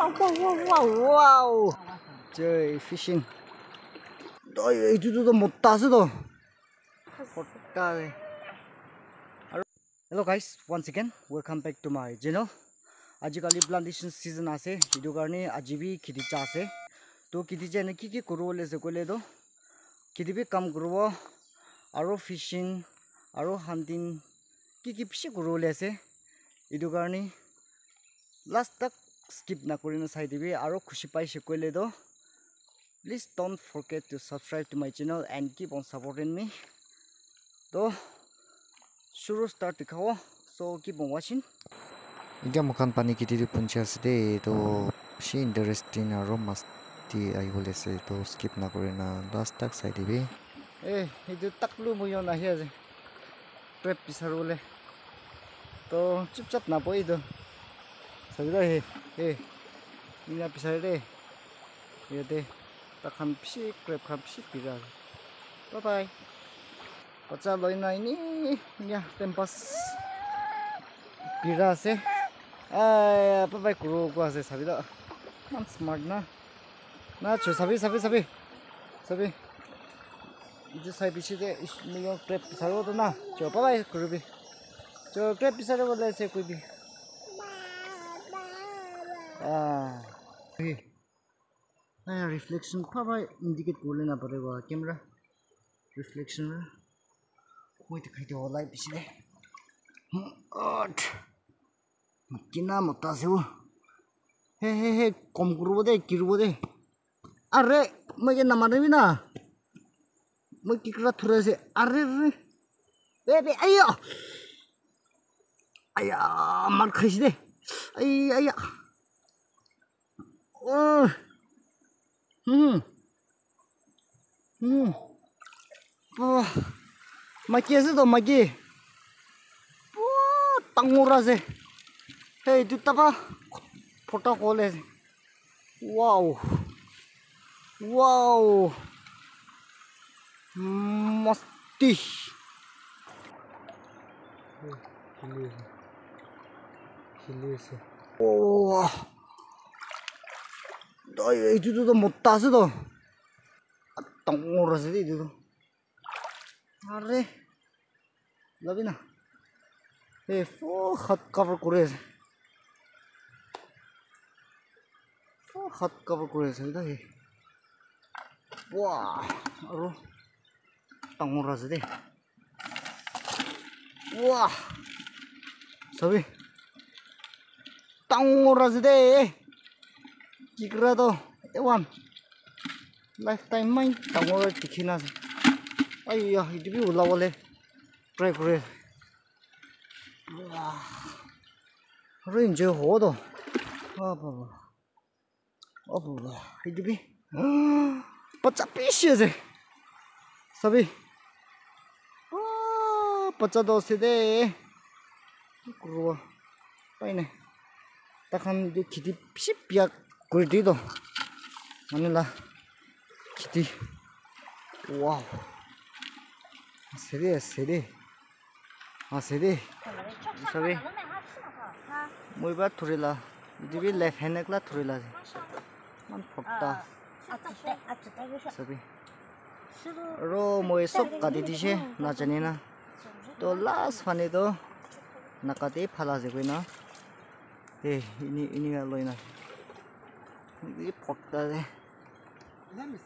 wow, wow, wow, wow. Fishing. Chú một ta chứ đâu. Một ta đây. Hello guys, once again, welcome back to my channel. Plantation season আছে সেইটো কাৰণে আজি B খেতি চা আছে তো খেতি যে এনে কি কি কৰিব ওলাইছে ক'লে তো খেতি বি কাম কৰিব আৰু ফিচিং আৰু হাণ্টিং কি কি বেছি কৰিব ওলাইছে এইটো কাৰণে লাষ্ট তাক স্কিপ নকৰি চাই দিবি আৰু খুচি পাইছে ক'লে তো please don't forget to subscribe to my channel and keep on supporting me তো শুৰু ষ্টাৰ্ট দেখাব চ' কিপ অন ৱাচিং এতিয়া মুখান পানী খেতিটো পুঞ্চি আছে দেই এইটো বেছি ইণ্টাৰেষ্টিং আৰু মাছটি আহিব লৈছে এইটো স্কিপ নকৰি না লাষ্ট তাক চাই দিবি এ সেইটো তাকলো মই নাহি আছে ট্ৰেপ বিচাৰিবলৈ তো চুপচাপ নাপায় এইটো छबिरा हे ए पिछाडि यो दे त खाम पिसिपिस भिड पपाई पच्चा लैन यनी या टाइम पास भिडे ए बाय कुरो गए छ स्मार्ट न छेउ छबी सबै सबै सबै जो छै पछि ट्रेप पछाडिको त नपाई कुरोबी च्यो ट्रेप पिछाडि बोल्दैछुबी 아. reflection 파바 indicate 고르나 버려봐. 카메라. reflection. with the light 비시네. 어트 기나 못다세요 헤헤헤. 곰그르보데 기르보데 아레 뭐게 나마르비나? 뭐 기크라 투레세. 아레 베베 아이요 아야 말 크시데 아이 아야. Mm. Mm. Oh. Maki ya tu maki. Wah, tangura se. Hei, tu apa? Foto kole. Wow. Wow. Mesti. Hilir. Hilir se. Wah. Oh. itu itu tuh mutas itu tangurus itu tuh are labi na eh full hot cover kure full hot cover kure itu he wah aru tangurus deh wah sabi tangurus deh 지그라도 대원 라이프타임만 당월 지키나서 아이야 이리 올라올래 그래 그래 와 렌즈 호도 봐봐 어봐 이리 빠짜삐 씨어제 사비 아 빠짜도 세대 그러고 빠이네 딱한 기디 피비약 do. Mana lah. Kiti. Wow. Sede sede. Ah sede. Sabi. Moi ba thurila. Dibi left hand ekla thurila. Man phokta. Sabi. আৰু মই চব কাটি দিছে নাজানি না তো last ফানিটো নাকাটি ফালা যাবই না এই ইনি ইনি লৈ না ফটা যে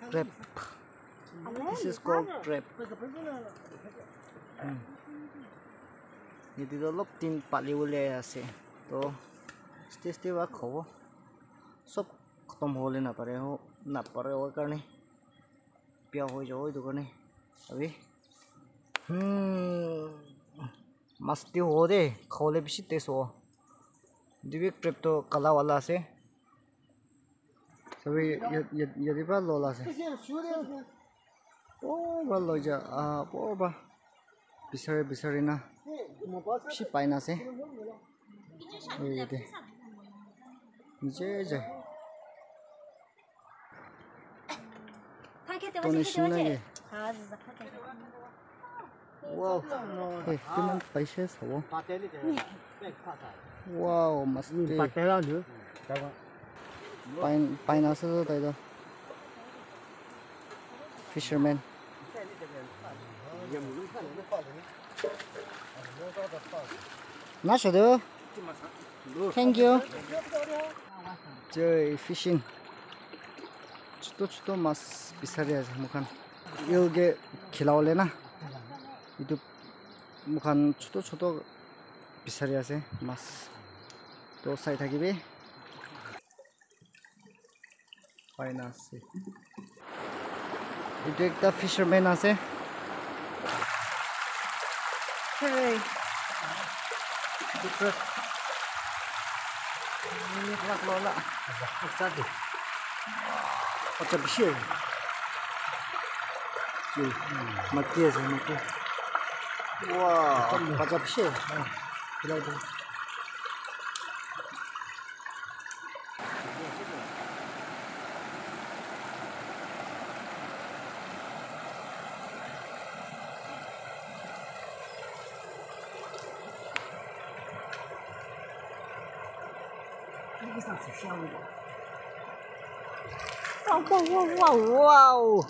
ট্ৰেপ দিছ ইজ কল ট্ৰেপ এদিকে অলপ টিন পালি উলিয়াই আছে তো ষ্টে ষ্টে বা খাব চব খতম হ'বলৈ নাপাৰে নাপাৰে হোৱাৰ কাৰণে পিয়া হৈ যাব এইটো কাৰণে ভাবি মাছটি হ'ব দেই খাবলৈ বেছি টেষ্ট হ'ব দিবি ট্ৰেপটো কালাৱালা আছে tapi jadi ya lola di oh balo aja ah apa apa bisa bisa rina si paina sih ini deh je je aja Tony Shinagi. Wow. Hey, kita mau pergi sih, wow Wow, masih. Pakai kawan Pine, pineası da dayda. Fisherman. Nasıl diyor? Thank you. Joy fishing. Çıtı çıtı mas pisar ya mukan. Yılge kilavle na. Itu mukan çıtı çıtı pisar ya mas. Dosa ita gibi. তো চাই থাকিবি পাইনা আছে এইটো একটা ফিচারম্যান আছে Hey. Dikit. Ini kelak lola. Tadi. Macam besi. Ni, mati aja mati. Wah, macam besi. Kelak tu. 上去烧一个。哇哇哇哇哦！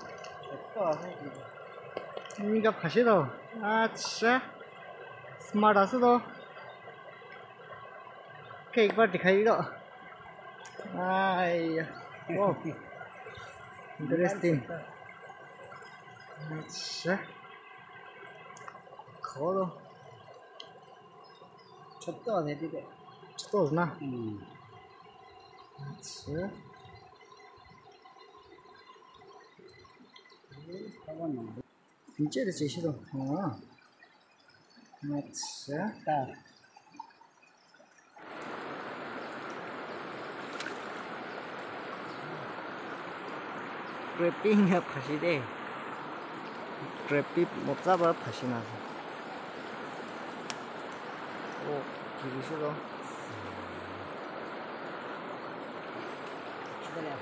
你个拍谁头？啊，吃，smart 是都。可以给我哎呀，哇，interesting。吃，烤的。ちょっとは寝。な。 그렇지. 4번 넘버. 빈째를 제시로. 어. 그렇지. 딱. 그래핑이야 파시대 그래빛 못 잡아 파시나서 오 기기 싫어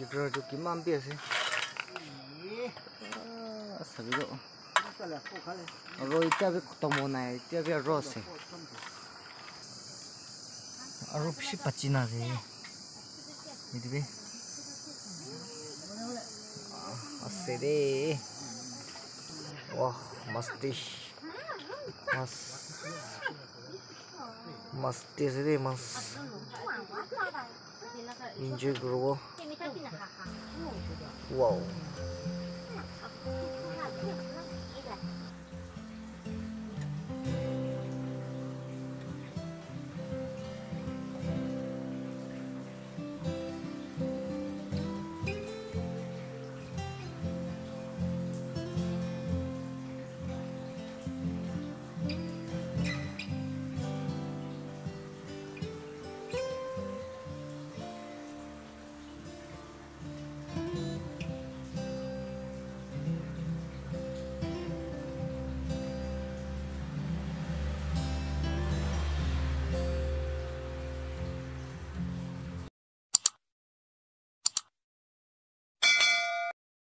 chidro jo kimam bi ase sabi do ro itya bi khutam ho na itya bi ro se aro pishi pachina ge midbe ase de wah masti mas masti se de mas inje grobo 哇哦。